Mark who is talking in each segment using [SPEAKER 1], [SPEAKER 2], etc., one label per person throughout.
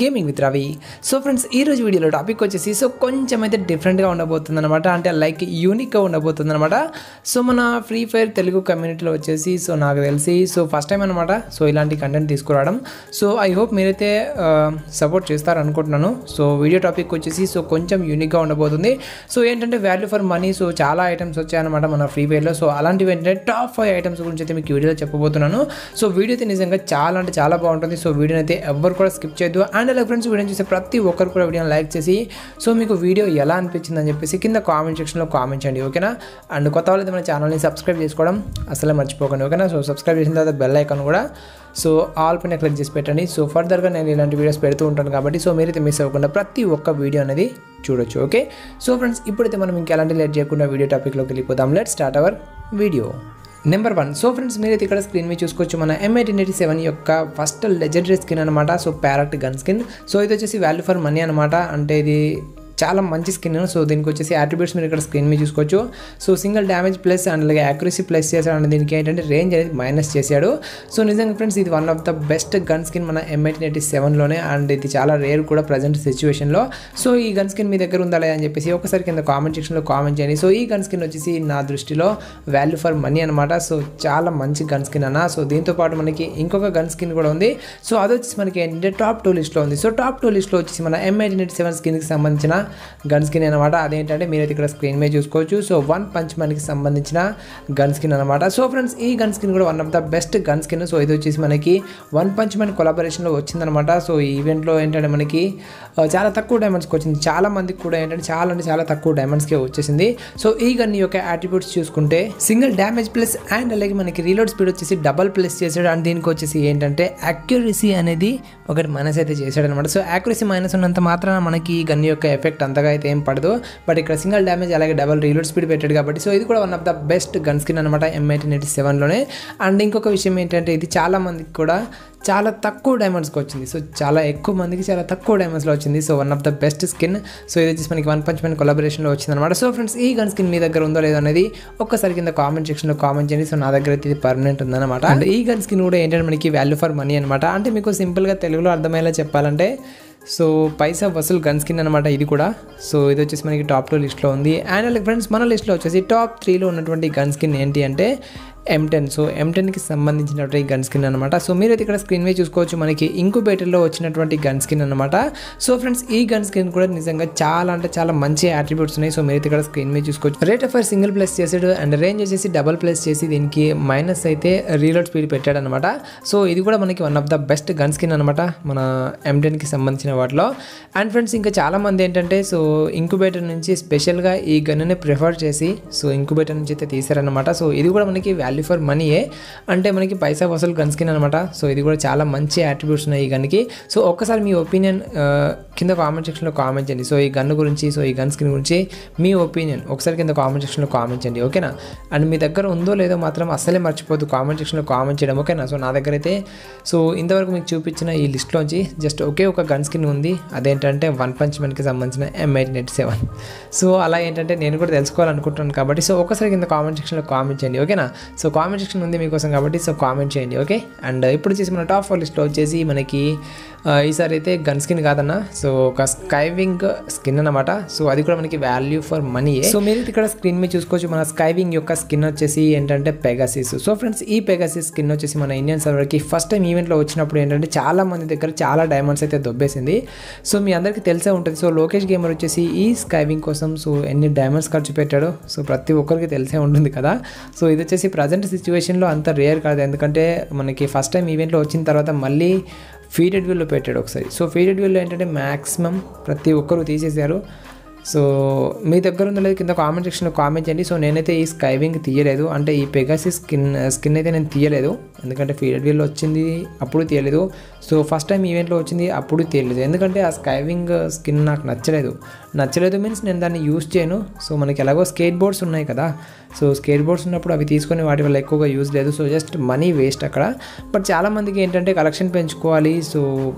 [SPEAKER 1] Gaming with Ravi so friends ఈ రోజు వీడియోలో టాపిక్ వచ్చేసి సో కొంచెం అయితే డిఫరెంట్గా ఉండబోతుంది అనమాట అంటే లైక్ యూనిక్గా ఉండబోతుంది అనమాట సో మన ఫ్రీ ఫైర్ తెలుగు కమ్యూనిటీలో వచ్చేసి సో నాకు తెలిసి సో ఫస్ట్ టైం అనమాట సో ఇలాంటి కంటెంట్ తీసుకురావడం. సో ఐ హోప్ మీరైతే సపోర్ట్ చేస్తారు అనుకుంటున్నాను సో వీడియో టాపిక్ వచ్చేసి సో కొంచెం యూనిక్గా ఉండబోతుంది. సో ఏంటంటే వాల్యూ ఫర్ మనీ సో చాలా ఐటమ్స్ వచ్చాయన్నమాట మన ఫ్రీ ఫైర్లో సో అలాంటివి ఏంటంటే టాప్ ఫైవ్ ఐటమ్స్ గురించి అయితే మీకు వీడియోలో చెప్పబోతున్నాను. సో వీడియో అయితే నిజంగా చాలా అంటే చాలా బాగుంటుంది. సో వీడియోని అయితే ఎవరు కూడా స్కిప్ చేయొద్దు. అండ్ అలా ఫ్రెండ్స్ వీడియో చూసే ప్రతి ఒక్కరు కూడా వీడియోని లైక్ చేసి సో మీకు వీడియో ఎలా అనిపించింది అని చెప్పేసి కింద కామెంట్ సెక్షన్లో కామెంట్ చేయండి ఓకేనా? అండ్ కొత్త వాళ్ళైతే మన ఛానల్ని సబ్స్క్రైబ్ చేసుకోవడం అసలే మర్చిపోకండి ఓకేనా? సో సబ్స్క్రైబ్ చేసిన తర్వాత బెల్ ఐకాన్ కూడా సో ఆల్ పైన క్లిక్ చేసి పెట్టండి. సో ఫర్దర్గా నేను ఇలాంటి వీడియోస్ పెడుతూ ఉంటాను కాబట్టి సో మీరైతే మిస్ అవ్వకుండా ప్రతి ఒక్క వీడియో అనేది చూడొచ్చు ఓకే? సో ఫ్రెండ్స్ ఇప్పుడైతే మనం ఇంకా ఎలాంటి లేట్ చేయకుండా వీడియో టాపిక్లోకి వెళ్ళిపోదాం. Let start our video number one so friends మీరైతే ఇక్కడ స్క్రీన్ మీద చూసుకోవచ్చు మన ఎం ఎయిటీ సెవెన్ యొక్క ఫస్ట్ లెజెండరీ స్కిన్ అనమాట so parrot gun skin so ఇది వచ్చేసి వాల్యూ ఫర్ మనీ అనమాట అంటే ఇది చాలా మంచి స్కిన్. సో దీనికి వచ్చేసి యాట్రిబ్యూట్స్ మీరు ఇక్కడ స్క్రీన్ మీద చూసుకోవచ్చు. So single damage plus and అలాగే యాక్యురసీ ప్లస్ చేశాడు అండ్ దీనికి ఏంటంటే రేంజ్ అనేది మైనస్ చేశాడు. సో నిజంగా ఫ్రెండ్స్ ఇది one of the best gun skin మన ఎం ఎయిటీ సెవెన్లోనే అండ్ ఇది చాలా రేర్ కూడా ప్రజెంట్ సిచ్యువేషన్లో సో ఈ గన్ స్కిన్ మీ దగ్గర ఉందా లేదా అని చెప్పేసి ఒకసారి కింద కామెంట్ సెక్షన్లో కామెంట్ చేయండి. సో ఈ గన్ స్కిన్ వచ్చేసి నా దృష్టిలో వాల్యూ ఫర్ మనీ అనమాట సో చాలా మంచి గన్ స్కిన్ అన్న. సో దీంతో పాటు మనకి ఇంకొక గన్ స్కిన్ కూడా ఉంది. సో అది వచ్చేసి మనకి ఏంటంటే టాప్ టూ లిస్ట్లో ఉంది. సో టాప్ టూ లిస్ట్లో వచ్చేసి మన ఎం ఎయిటీ సెవెన్ స్కిన్కి సంబంధించిన గన్ స్కిన్ అనమాట అదేంటంటే మీరైతే ఇక్కడ స్క్రీన్ మీద చూసుకోవచ్చు. సో వన్ పంచ్ మనకి సంబంధించిన గన్ స్కిన్ అనమాట సో ఫ్రెండ్స్ ఈ గన్ స్కిన్ కూడా one of the best gun skin. So ఇది వచ్చేసి మనకి వన్ పంచ్ మన కొలాబరేషన్లో వచ్చిందనమాట సో ఈ ఈవెంట్లో ఏంటంటే మనకి చాలా తక్కువ డైమండ్స్కి వచ్చింది. చాలా మందికి కూడా ఏంటంటే చాలా అంటే చాలా తక్కువ డైమండ్స్కే వచ్చేసింది. సో ఈ గన్ యొక్క యాట్రిబ్యూట్స్ చూసుకుంటే సింగిల్ డ్యామేజ్ ప్లస్ అండ్ అలాగే మనకి రీలోడ్ స్పీడ్ వచ్చేసి డబల్ ప్లస్ చేసాడు అండ్ దీనికి వచ్చేసి ఏంటంటే యాక్యురసీ అనేది ఒకటి మైనస్ అయితే చేశాడు అనమాట సో యాక్యురసీ మైనస్ ఉన్నంత మాత్రాన మనకి ఈ గన్ యొక్క ఎఫెక్ట్ అంతగా అయితే ఏం పడదు. బట్ ఇక్కడ సింగిల్ డ్యామేజ్ అలాగే డబల్ రీలోడ్ స్పీడ్ పెట్టాడు కాబట్టి సో ఇది కూడా one of the best gun skin అనమాట ఎం ఎయిటీన్ ఎయిటీ సెవెన్లోనే అండ్ ఇంకొక విషయం ఏంటంటే ఇది చాలామందికి కూడా చాలా తక్కువ డైమండ్స్కి వచ్చింది. సో చాలా ఎక్కువ మందికి చాలా తక్కువ డైమండ్స్లో వచ్చింది. So one of the best skin so ఇది వచ్చేసి మనకి వన్ పంచ్ మ్యాన్ కొలాబరేషన్లో వచ్చింది అనమాట సో ఫ్రెండ్స్ ఈ గన్ స్కిన్ మీ దగ్గర ఉందో లేదో అనేది ఒక్కసారి కింద కామెంట్ సెక్షన్లో కామెంట్ చేయండి. సో నా దగ్గర అయితే ఇది పర్మనెంట్ ఉందన్నమాట. అండ్ ఈ గన్ స్కిన్ కూడా ఏంటంటే మనకి వాల్యూ ఫర్ మనీ అనమాట అంటే మీకు సింపుల్గా తెలుగులో అర్థమయ్యేలా చెప్పాలంటే so paisa vasool gun skin అనమాట ఇది కూడా. సో ఇది వచ్చేసి మనకి టాప్ టూ లిస్ట్లో ఉంది. అండ్ అలాగే ఫ్రెండ్స్ మన లిస్ట్లో వచ్చేసి టాప్ త్రీలో ఉన్నటువంటి గన్ స్కిన్ ఏంటి అంటే ఎం టెన్ సో ఎం టెన్కి సంబంధించినటువంటి గన్ స్కిన్ అనమాట సో మీరైతే ఇక్కడ స్క్రీన్ మీద చూసుకోవచ్చు. మనకి ఇంకుబేటర్లో వచ్చినటువంటి గన్ స్కిన్ అనమాట సో ఫ్రెండ్స్ ఈ గన్ స్కిన్ కూడా నిజంగా చాలా అంటే చాలా మంచి అట్రిబ్యూట్స్ ఉన్నాయి. సో మీరైతే ఇక్కడ స్క్రీన్ మీద చూసుకోవచ్చు. Rate of fire single plus చేసాడు అండ్ రేంజ్ వచ్చేసి డబల్ ప్లస్ చేసి దీనికి మైనస్ అయితే రీలోడ్ స్పీడ్ పెట్టాడు అనమాట సో ఇది కూడా మనకి one of the best gun skin అనమాట మన ఎం టెన్కి సంబంధించిన వాటిలో. అండ్ ఫ్రెండ్స్ ఇంకా చాలామంది ఏంటంటే సో ఇంకుబేటర్ నుంచి స్పెషల్గా ఈ గన్ని ప్రిఫర్ చేసి సో ఇంకుబేటర్ నుంచి అయితే తీసారనమాట సో ఇది కూడా మనకి వాల్యూ ఫర్ మనీయే అంటే మనకి పైసా వసూలు గన్ స్కిన్ అనమాట సో ఇది కూడా చాలా మంచి యాట్రిబ్యూట్స్ ఉన్నాయి ఈ గన్కి సో ఒక్కసారి మీ ఒపీనియన్ కింద కామెంట్ సెక్షన్లో కామెంట్ చేయండి. సో ఈ గన్ గురించి సో ఈ గన్ స్కిన్ గురించి మీ ఒపీనియన్ ఒకసారి కింద కామెంట్ సెక్షన్లో కామెంట్ చేయండి ఓకేనా? అండ్ మీ దగ్గర ఉందో లేదో మాత్రం అస్సలే మర్చిపోద్దు కామెంట్ సెక్షన్లో కామెంట్ చేయడం ఓకేనా? సో నా దగ్గర అయితే సో ఇంతవరకు మీకు చూపించిన ఈ లిస్ట్లోంచి జస్ట్ ఒకే ఒక గన్ స్కిన్ ఉంది. అదేంటంటే వన్ పంచ్ మ్యాన్కి సంబంధించిన ఎంఐటి ఎయిట్ సెవెన్ సో అలా ఏంటంటే నేను కూడా తెలుసుకోవాలనుకుంటున్నాను కాబట్టి సో ఒకసారి కింద కామెంట్ సెక్షన్లో కామెంట్ చేయండి ఓకేనా? సో కామెంట్ సెక్షన్ ఉంది మీకోసం కాబట్టి సో కామెంట్ చేయండి ఓకే అండ్ ఇప్పుడు వచ్చేసి మన టాప్ ఫోర్ లిస్ట్లో వచ్చేసి మనకి ఈసారి అయితే గన్ స్కిన్ కాదన్న. సో ఒక స్కైవింగ్ స్కిన్ అనమాట సో అది కూడా మనకి వాల్యూ ఫర్ మనీ సో మీరు ఇక్కడ స్క్రీన్ మీద చూసుకోవచ్చు. మన స్కైవింగ్ యొక్క స్కిన్ వచ్చేసి ఏంటంటే పెగాసిస్ సో ఫ్రెండ్స్ ఈ పెగాసిస్ స్కిన్ వచ్చేసి మన ఇండియన్ సర్వర్కి ఫస్ట్ టైం ఈవెంట్లో వచ్చినప్పుడు ఏంటంటే చాలా మంది దగ్గర చాలా డైమండ్స్ అయితే దొబ్బేసింది. సో మీ అందరికీ తెలిసే ఉంటుంది. సో లోకేష్ గేమర్ వచ్చేసి ఈ స్కైవింగ్ కోసం సో ఎన్ని డైమండ్స్ ఖర్చు పెట్టాడో. సో ప్రతి ఒక్కరికి తెలిసే ఉంటుంది కదా. సో ఇది వచ్చేసి ప్రజెంట్ సిచ్యువేషన్లో అంత రేర్ కాదు. ఎందుకంటే మనకి ఫస్ట్ టైం ఈవెంట్లో వచ్చిన తర్వాత మళ్ళీ ఫీడెడ్ వీల్లో పెట్టాడు ఒకసారి. సో ఫీడెడ్ వీల్లో ఏంటంటే మ్యాక్సిమం ప్రతి ఒక్కరు తీసేశారు. సో మీ దగ్గర ఉందో లేదు కింద కామెంట్ సెక్షన్లో కామెంట్ చేయండి. సో నేనైతే ఈ స్కైవింగ్ తీయలేదు. అంటే ఈ పెగాసి స్కిన్ స్కిన్ అయితే నేను తీయలేదు. ఎందుకంటే ఫీడెడ్ వీల్ వచ్చింది అప్పుడు తీయలేదు. సో ఫస్ట్ టైం ఈవెంట్లో వచ్చింది అప్పుడు తీయలేదు. ఎందుకంటే ఆ స్కైవింగ్ స్కిన్ నాకు నచ్చలేదు. నచ్చలేదు మీన్స్ నేను దాన్ని యూజ్ చేయను. సో మనకి ఎలాగో స్కేట్ బోర్డ్స్ ఉన్నాయి కదా. సో స్కేట్ బోర్డ్స్ ఉన్నప్పుడు అవి తీసుకొని వాటి వల్ల ఎక్కువగా యూజ్ లేదు. సో జస్ట్ మనీ వేస్ట్ అక్కడ. బట్ చాలామందికి ఏంటంటే కలెక్షన్ పెంచుకోవాలి. సో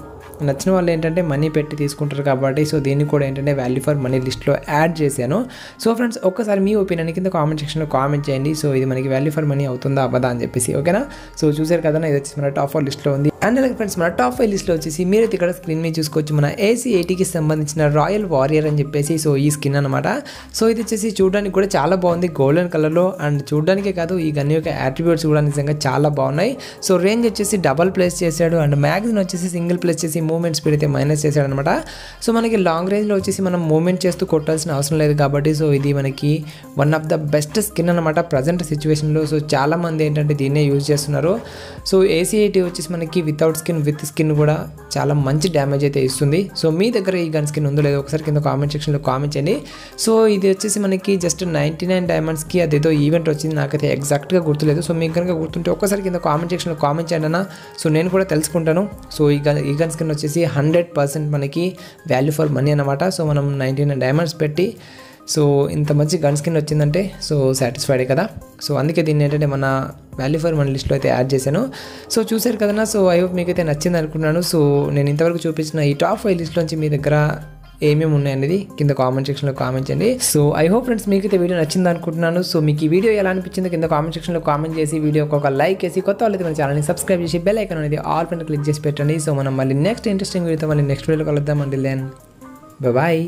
[SPEAKER 1] నచ్చిన వాళ్ళు ఏంటంటే మనీ పెట్టి తీసుకుంటారు కాబట్టి సో దీన్ని కూడా ఏంటంటే వాల్యూ ఫర్ మనీ లిస్ట్లో యాడ్ చేశాను. సో ఫ్రెండ్స్ ఒక్కసారి మీ ఒపీనియన్ కింద కామెంట్ సెక్షన్లో కామెంట్ చేయండి. సో ఇది మనకి వాల్యూ ఫర్ మనీ అవుతుందా అవ్వదా అని చెప్పేసి ఓకేనా సో చూసారు కదా ఇది వచ్చేసి మన టాప్ ఫోర్ లిస్ట్లో ఉంది. అండ్ అలాగే ఫ్రెండ్స్ మన టాప్ ఫైవ్ లిస్ట్లో వచ్చేసి మీరైతే ఇక్కడ స్క్రీన్ మీద చూసుకోవచ్చు మన ఏసీ ఎయిటీకి సంబంధించిన రాయల్ వారియర్ అని చెప్పేసి సో ఈ స్కిన్ అనమాట సో ఇది వచ్చేసి చూడడానికి కూడా చాలా బాగుంది గోల్డెన్ కలర్లో అండ్ చూడడానికే కాదు ఈ గన్ యొక్క యాట్రిబ్యూట్స్ కూడా నిజంగా చాలా బాగున్నాయి. సో రేంజ్ వచ్చేసి డబల్ ప్లేస్ చేశాడు. అండ్ మ్యాగ్జిన్ వచ్చేసి సింగిల్ ప్లేస్ చేసి మూమెంట్ స్పీడ్ అయితే మైనస్ చేశాడనమాట. సో మనకి లాంగ్ రేంజ్లో వచ్చేసి మనం మూమెంట్ చేస్తూ కొట్టాల్సిన అవసరం లేదు కాబట్టి సో ఇది మనకి one of the best skin అనమాట ప్రజెంట్ సిచ్యువేషన్లో సో చాలా మంది ఏంటంటే దీన్నే యూజ్ చేస్తున్నారు. సో ఏసీ వచ్చేసి మనకి వితౌట్ స్కిన్ విత్ స్కిన్ కూడా చాలా మంచి డ్యామేజ్ అయితే ఇస్తుంది. సో మీ దగ్గర ఈ గన్ స్కిన్ ఉందో లేదో ఒకసారి కింద కామెంట్ సెక్షన్లో కామెంట్ చేయండి. సో ఇది వచ్చేసి మనకి జస్ట్ నైంటీ నైన్ డైమండ్స్కి అదేదో ఈవెంట్ వచ్చింది. నాకైతే ఎగ్జాక్ట్గా గుర్తులేదు. సో మీకు కనుక గుర్తుంటే ఒక్కసారి కింద కామెంట్ సెక్షన్లో కామెంట్ చేయండి అన్న. సో నేను కూడా తెలుసుకుంటాను. సో ఈ గన్ ఈ గన్ స్కిన్ వచ్చేసి హండ్రెడ్ పర్సెంట్ మనకి వాల్యూ ఫర్ మనీ అనమాట సో మనం నైంటీ నైన్ డైమండ్స్ పెట్టి సో ఇంత మంచి గన్ స్కిన్ వచ్చిందంటే సో సాటిస్ఫైడే కదా. సో అందుకే దీన్ని ఏంటంటే మన వాల్యూ ఫర్ మన లిస్ట్లో అయితే యాడ్ చేశాను. సో చూసారు కదనా సో ఐ హోప్ మీకైతే నచ్చింది అనుకున్నాను. సో నేను ఇంతవరకు చూపించిన ఈ టాప్ ఫైవ్ లిస్ట్లోంచి మీ దగ్గర ఏమేమి ఉన్నాయనేది కింద కామెంట్ సెక్షన్లో కామెంట్ చేయండి. సో ఐ హోప్ ఫ్రెండ్స్ మీకు అయితే వీడియో నచ్చింది అనుకుంటున్నాను. సో మీకు ఈ వీడియో ఎలా అనిపించిందో కింద కామెంట్ సెక్షన్లో కామెంట్ చేసి వీడియోకి ఒక లైక్ వేసి కొత్త వాళ్ళైతే మన ఛానల్ని సబ్స్క్రైబ్ చేసి బెల్ ఐకాన్ అనేది ఆల్ పైన క్లిక్ చేసి పెట్టండి. సో మనం మళ్ళీ నెక్స్ట్ ఇంట్రెస్టింగ్ వీడియోతో మళ్ళీ నెక్స్ట్ వీడియోలో కలుద్దాం. అండి దెన్ బాయ్